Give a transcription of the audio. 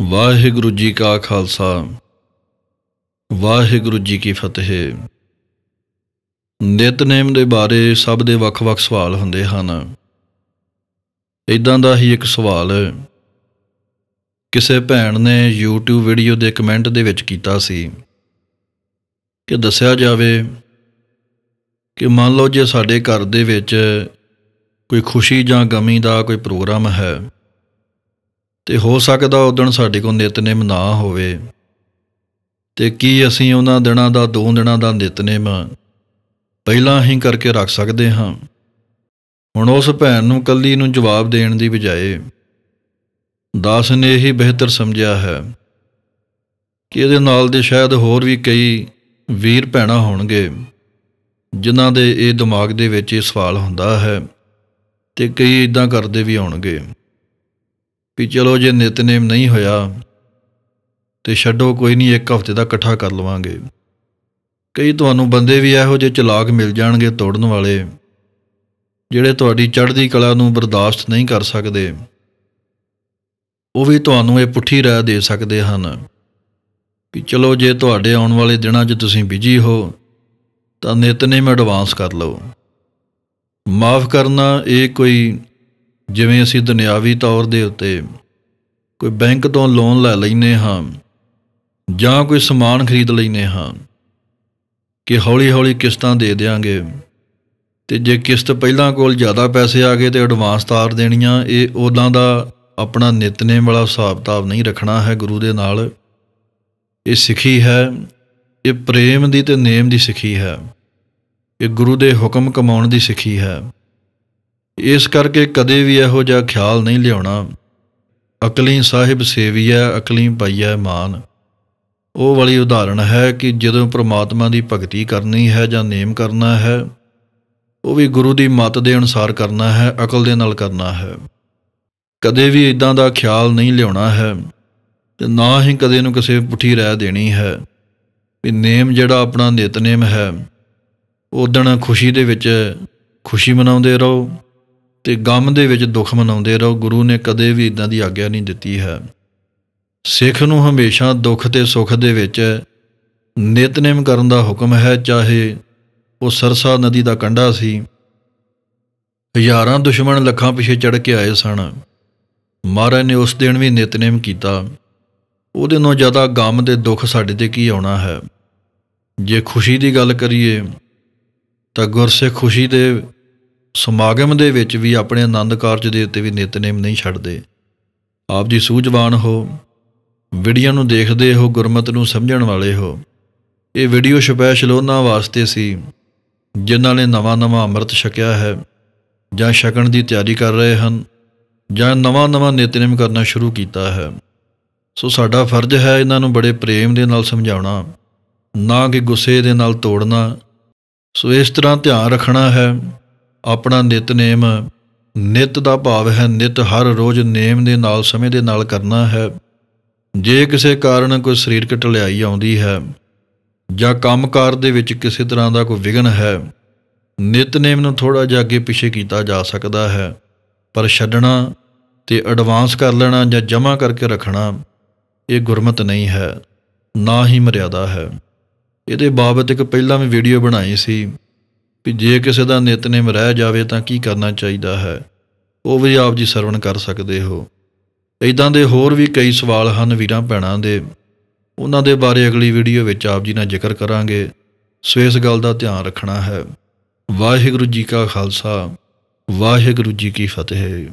ਵਾਹਿਗੁਰੂ ਜੀ ਕਾ ਖਾਲਸਾ। ਵਾਹਿਗੁਰੂ ਜੀ ਕੀ ਫਤਿਹ। ਨਿਤਨੇਮ ਦੇ ਬਾਰੇ ਸਭ ਦੇ ਵੱਖ-ਵੱਖ ਸਵਾਲ ਹੁੰਦੇ ਹਨ। ਇਦਾਂ ਦਾ ਹੀ ਇੱਕ ਸਵਾਲ। ਕਿਸੇ ਭੈਣ ਨੇ YouTube ਵੀਡੀਓ ਦੇ ਕਮੈਂਟ ਦੇ ਵਿੱਚ ਕੀਤਾ ਸੀ ਕਿ ਦੱਸਿਆ ਜਾਵੇ ਕਿ ਮੰਨ ਲਓ ਜੇ ਸਾਡੇ ਘਰ ਦੇ ਵਿੱਚ ਕੋਈ ਖੁਸ਼ੀ ਜਾਂ ਗਮੀ ਦਾ ਕੋਈ ਪ੍ਰੋਗਰਾਮ ਹੈ ਤੇ ਹੋ ਸਕਦਾ ਉਹ ਦਿਨ ਸਾਡੇ ਕੋਲ ਨਿਤਨੇਮ ਨਾ ਹੋਵੇ। ਤੇ ਕੀ ਅਸੀਂ ਉਹਨਾਂ ਦਿਨਾਂ ਦਾ, ਦੋ ਦਿਨਾਂ ਦਾ ਨਿਤਨੇਮ ਪਹਿਲਾਂ ਹੀ ਕਰਕੇ ਰੱਖ ਸਕਦੇ ਹਾਂ? ਹੁਣ ਉਸ ਭੈਣ ਨੂੰ ਕੱਲੀ ਨੂੰ ਜਵਾਬ ਦੇਣ ਦੀ ਬਜਾਏ ਦਾਸ ਨੇ ਇਹੀ ਬਿਹਤਰ ਸਮਝਿਆ ਹੈ ਕਿ ਇਹਦੇ ਨਾਲ ਦੇ ਸ਼ਾਇਦ ਹੋਰ ਵੀ ਕਈ ਵੀਰ ਭੈਣਾਂ ਹੋਣਗੇ, ਜਿਨ੍ਹਾਂ ਦੇ ਇਹ ਦਿਮਾਗ ਦੇ ਵਿੱਚ ਇਹ ਸਵਾਲ ਹੁੰਦਾ ਹੈ ਤੇ ਕਈ ਇਦਾਂ ਕਰਦੇ ਵੀ ਹੋਣਗੇ ਵੀ ਚਲੋ ਜੇ ਨਿਤਨੇਮ ਨਹੀਂ ਹੋਇਆ, ਤੇ ਛੱਡੋ ਕੋਈ ਨਹੀਂ, ਇੱਕ ਹਫ਼ਤੇ ਦਾ ਇਕੱਠਾ ਕਰ ਲਵਾਂਗੇ। ਕਈ ਤੁਹਾਨੂੰ ਬੰਦੇ ਵੀ ਇਹੋ ਜਿਹੇ ਚਲਾਕ ਮਿਲ ਜਾਣਗੇ ਤੋੜਨ ਵਾਲੇ, ਜਿਹੜੇ ਤੁਹਾਡੀ ਚੜ੍ਹਦੀ ਕਲਾ ਨੂੰ ਬਰਦਾਸ਼ਤ ਨਹੀਂ ਕਰ ਸਕਦੇ। ਉਹ ਵੀ ਤੁਹਾਨੂੰ ਇਹ ਪੁੱਠੀ ਰਾਹ ਦੇ ਸਕਦੇ ਹਨ ਵੀ ਚਲੋ ਜੇ ਤੁਹਾਡੇ ਆਉਣ ਵਾਲੇ ਦਿਨਾਂ 'ਚ ਤੁਸੀਂ ਬਿਜ਼ੀ ਹੋ, ਤਾਂ ਨਿਤਨੇਮ ਐਡਵਾਂਸ ਕਰ ਲਓ। ਮਾਫ ਕਰਨਾ, ਇਹ ਕੋਈ ਜਿਵੇਂ ਅਸੀਂ ਦੁਨਿਆਵੀ ਤੌਰ ਦੇ ਉੱਤੇ ਕੋਈ ਬੈਂਕ ਤੋਂ ਲੋਨ ਲੈ ਲੈਨੇ ਹਾਂ ਜਾਂ ਕੋਈ ਸਮਾਨ ਖਰੀਦ ਲੈਨੇ ਹਾਂ ਕਿ ਹੌਲੀ-ਹੌਲੀ ਕਿਸ਼ਤਾਂ ਦੇ ਦੇਾਂਗੇ ਤੇ ਜੇ ਕਿਸ਼ਤ ਪਹਿਲਾਂ ਕੋਲ ਜ਼ਿਆਦਾ ਪੈਸੇ ਆ ਗਏ ਤੇ ਐਡਵਾਂਸ ਤਾਰ ਦੇਣੀਆਂ, ਇਹ ਉਹਨਾਂ ਦਾ ਆਪਣਾ ਨਿਤਨੇਮ ਵਾਲਾ ਹਿਸਾਬ-ਕਿਤਾਬ ਨਹੀਂ ਰੱਖਣਾ ਹੈ ਗੁਰੂ ਦੇ ਨਾਲ। ਇਹ ਸਿੱਖੀ ਹੈ, ਇਹ ਪ੍ਰੇਮ ਦੀ ਤੇ ਨੇਮ ਦੀ ਸਿੱਖੀ ਹੈ, ਇਹ ਗੁਰੂ ਦੇ ਹੁਕਮ ਕਮਾਉਣ ਦੀ ਸਿੱਖੀ ਹੈ। ਇਸ ਕਰਕੇ ਕਦੇ ਵੀ ਇਹੋ ਜਿਹਾ ਖਿਆਲ ਨਹੀਂ ਲਿਆਉਣਾ। ਅਕਲੀ ਸਾਹਿਬ ਸੇਵੀਐ, ਅਕਲੀ ਪਈਐ ਮਾਨ। ਉਹ ਵਾਲੀ ਉਦਾਹਰਣ ਹੈ ਕਿ ਜਦੋਂ ਪ੍ਰਮਾਤਮਾ ਦੀ ਭਗਤੀ ਕਰਨੀ ਹੈ ਜਾਂ ਨੇਮ ਕਰਨਾ ਹੈ, ਉਹ ਵੀ ਗੁਰੂ ਦੀ ਮੱਤ ਦੇ ਅਨੁਸਾਰ ਕਰਨਾ ਹੈ, ਅਕਲ ਦੇ ਨਾਲ ਕਰਨਾ ਹੈ। ਕਦੇ ਵੀ ਇਦਾਂ ਦਾ ਖਿਆਲ ਨਹੀਂ ਲਿਆਉਣਾ ਹੈ, ਤੇ ਨਾ ਹੀ ਕਦੇ ਨੂੰ ਕਿਸੇ ਪੁੱਠੀ ਰਹਿ ਦੇਣੀ ਹੈ। ਵੀ ਨੇਮ ਜਿਹੜਾ ਆਪਣਾ ਨਿਤਨੇਮ ਹੈ ਉਦਣ ਖੁਸ਼ੀ ਦੇ ਵਿੱਚ ਖੁਸ਼ੀ ਮਨਾਉਂਦੇ ਰਹੋ। ਤੇ ਗਮ ਦੇ ਵਿੱਚ ਦੁੱਖ ਮਨਾਉਂਦੇ ਰਹੋ, ਗੁਰੂ ਨੇ ਕਦੇ ਵੀ ਇਦਾਂ ਦੀ ਆਗਿਆ ਨਹੀਂ ਦਿੱਤੀ ਹੈ। ਸਿੱਖ ਨੂੰ ਹਮੇਸ਼ਾ ਦੁੱਖ ਤੇ ਸੁੱਖ ਦੇ ਵਿੱਚ ਨਿਤਨੇਮ ਕਰਨ ਦਾ ਹੁਕਮ ਹੈ, ਚਾਹੇ ਉਹ ਸਰਸਾ ਨਦੀ ਦਾ ਕੰਢਾ ਸੀ। ਹਜ਼ਾਰਾਂ ਦੁਸ਼ਮਣ ਲੱਖਾਂ ਪਿਛੇ ਚੜ ਕੇ ਆਏ ਸਨ। ਮਹਾਰਾਜ ਨੇ ਉਸ ਦਿਨ ਵੀ ਨਿਤਨੇਮ ਕੀਤਾ। ਉਹਦੇ ਨਾਲੋਂ ਜ਼ਿਆਦਾ ਗਮ ਤੇ ਦੁੱਖ ਸਾਡੇ ਤੇ ਕੀ ਆਉਣਾ ਹੈ? ਜੇ ਖੁਸ਼ੀ ਦੀ ਗੱਲ ਕਰੀਏ, ਤਾਂ ਗੁਰਸਿੱਖ ਖੁਸ਼ੀ ਦੇ ਸਮਾਗਮ ਦੇ ਵਿੱਚ ਵੀ ਆਪਣੇ ਆਨੰਦ ਕਾਰਜ ਦੇ ਉੱਤੇ ਵੀ ਨਿਤਨੇਮ ਨਹੀਂ ਛੱਡਦੇ। ਆਪ ਜੀ ਸੂਝਵਾਨ ਹੋ ਵੀਡੀਓ ਨੂੰ ਦੇਖਦੇ ਹੋ, ਗੁਰਮਤ ਨੂੰ ਸਮਝਣ ਵਾਲੇ ਹੋ। ਇਹ ਵੀਡੀਓ ਸਪੈਸ਼ਲ ਉਹਨਾਂ ਵਾਸਤੇ ਸੀ, ਜਿਨ੍ਹਾਂ ਨੇ ਨਵਾਂ-ਨਵਾਂ ਅੰਮ੍ਰਿਤ ਛਕਿਆ ਹੈ, ਜਾਂ ਛਕਣ ਦੀ ਤਿਆਰੀ ਕਰ ਰਹੇ ਹਨ, ਜਾਂ ਨਵਾਂ-ਨਵਾਂ ਨਿਤਨੇਮ ਕਰਨਾ ਸ਼ੁਰੂ ਕੀਤਾ ਹੈ। ਸੋ ਸਾਡਾ ਫਰਜ਼ ਹੈ ਇਹਨਾਂ ਨੂੰ ਬੜੇ ਪ੍ਰੇਮ ਦੇ ਨਾਲ ਸਮਝਾਉਣਾ, ਨਾ ਕਿ ਗੁੱਸੇ ਦੇ ਨਾਲ ਤੋੜਨਾ। ਸੋ ਇਸ ਤਰ੍ਹਾਂ ਧਿਆਨ ਰੱਖਣਾ ਹੈ ਆਪਣਾ ਨਿਤਨੇਮ ਨਿਤ ਦਾ ਭਾਵ ਹੈ ਨਿਤ ਹਰ ਰੋਜ਼ ਨੇਮ ਦੇ ਨਾਲ, ਸਮੇਂ ਦੇ ਨਾਲ ਕਰਨਾ ਹੈ। ਜੇ ਕਿਸੇ ਕਾਰਨ ਕੋਈ ਸਰੀਰਕ ਢਲਿਆਈ ਆਉਂਦੀ ਹੈ ਜਾਂ ਕੰਮਕਾਰ ਦੇ ਵਿੱਚ ਕਿਸੇ ਤਰ੍ਹਾਂ ਦਾ ਕੋਈ ਵਿਗਨ ਹੈ ਨਿਤਨੇਮ ਨੂੰ ਥੋੜਾ ਜਿਹਾ ਅੱਗੇ ਪਿੱਛੇ ਕੀਤਾ ਜਾ ਸਕਦਾ ਹੈ। ਪਰ ਛੱਡਣਾ ਤੇ ਐਡਵਾਂਸ ਕਰ ਲੈਣਾ ਜਾਂ ਜਮ੍ਹਾਂ ਕਰਕੇ ਰੱਖਣਾ, ਇਹ ਗੁਰਮਤ ਨਹੀਂ ਹੈ, ਨਾ ਹੀ ਮਰਿਆਦਾ ਹੈ। ਇਹਦੇ ਬਾਬਤ ਇੱਕ ਪਹਿਲਾਂ ਵੀ ਵੀਡੀਓ ਬਣਾਈ ਸੀ। ਵੀ ਜੇ ਕਿਸੇ ਦਾ ਨਿਤਨੇਮ ਰਹਿ ਜਾਵੇ ਤਾਂ ਕੀ ਕਰਨਾ ਚਾਹੀਦਾ ਹੈ? ਉਹ ਵੀ ਆਪ ਜੀ ਸਰਵਣ ਕਰ ਸਕਦੇ ਹੋ। ਇਦਾਂ ਦੇ ਹੋਰ ਵੀ ਕਈ ਸਵਾਲ ਹਨ ਵੀਰਾਂ ਭੈਣਾਂ ਦੇ। ਉਹਨਾਂ ਦੇ ਬਾਰੇ ਅਗਲੀ ਵੀਡੀਓ ਵਿੱਚ ਆਪ ਜੀ ਨਾਲ ਜ਼ਿਕਰ ਕਰਾਂਗੇ। ਸੋ ਇਸ ਗੱਲ ਦਾ ਧਿਆਨ ਰੱਖਣਾ ਹੈ। ਵਾਹਿਗੁਰੂ ਜੀ ਕਾ ਖਾਲਸਾ, ਵਾਹਿਗੁਰੂ ਜੀ ਕੀ ਫਤਿਹ।